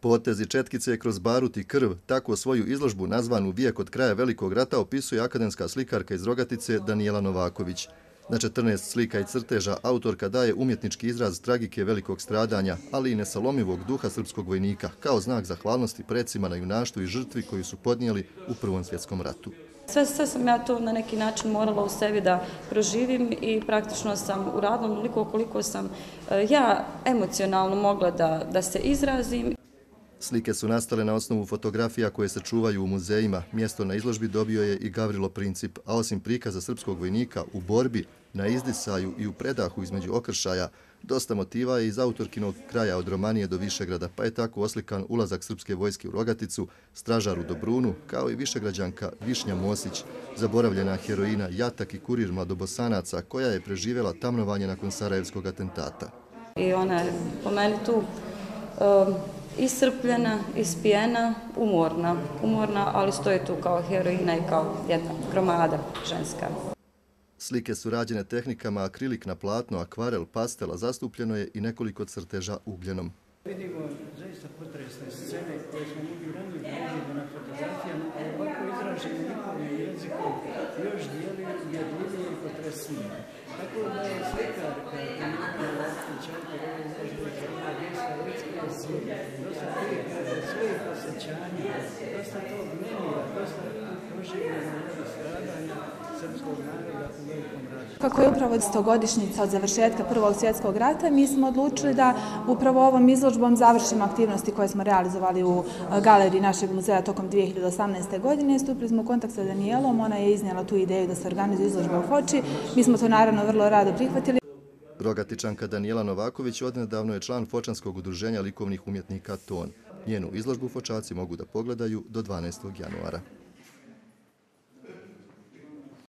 Potezi Četkice kroz barut i krv, tako svoju izložbu nazvanu Vijek od kraja Velikog rata opisuje akademska slikarka iz Rogatice Danijela Novaković. Na 14 slika i crteža autorka daje umjetnički izraz tragike velikog stradanja, ali i nesalomivog duha srpskog vojnika, kao znak zahvalnosti predsima na junaštu i žrtvi koju su podnijeli u Prvom svjetskom ratu. Sve, sve sam ja to na neki način morala u sebi da proživim i praktično sam uradila onoliko koliko sam e, ja emocionalno mogla da, da se izrazim. Slike su nastale na osnovu fotografija koje se čuvaju u muzejima. Mjesto na izložbi dobio je i Gavrilo Princip, a osim prikaza srpskog vojnika u borbi, na izdisaju i u predahu između okršaja, dosta motiva je iz autorkinog kraja od Romanije do Višegrada, pa je tako oslikan ulazak srpske vojske u Rogaticu, stražar u Dobrunu, kao i višegrađanka Višnja Mosić, zaboravljena heroina Jatak i kurir mladobosanaca, koja je preživjela tamnovanje nakon Sarajevskog atentata. I ona je po meni tu um, iscrpljena, ispijena, umorna. Umorna, ali stoji tu kao heroina i kao jedna gromada ženska. Slike su rađene tehnikama akrilik na platno, akvarel, pastela, zastupljeno je i nekoliko crteža ugljenom. Vidimo zaista potresne scene koje smo mogli ranije da vidimo na fotografijama, a ovako izraženi njihovim jezikom još dijeli jedinije i potresnije. Tako da je slikarka dosta prikaza svojih osjećanja, dosta tog nemira, dosta proživljena stradanja srpskog naroda u velikom ratu. Kako je upravo stogodišnjica od završetka Prvog svjetskog rata, mi smo odlučili da upravo ovom izložbom završimo aktivnosti koje smo realizovali u e, galeriji našeg muzeja tokom 2018. godine. Stupili smo u kontakt sa Danielom, ona je iznijela tu ideju da se organizuje izložba u Foči. Mi smo to naravno vrlo rado prihvatili. Rogatičanka Danijela Novaković odnedavno je član Fočanskog udruženja likovnih umjetnika TON. Njenu izložbu Fočaci mogu da pogledaju do 12. januara.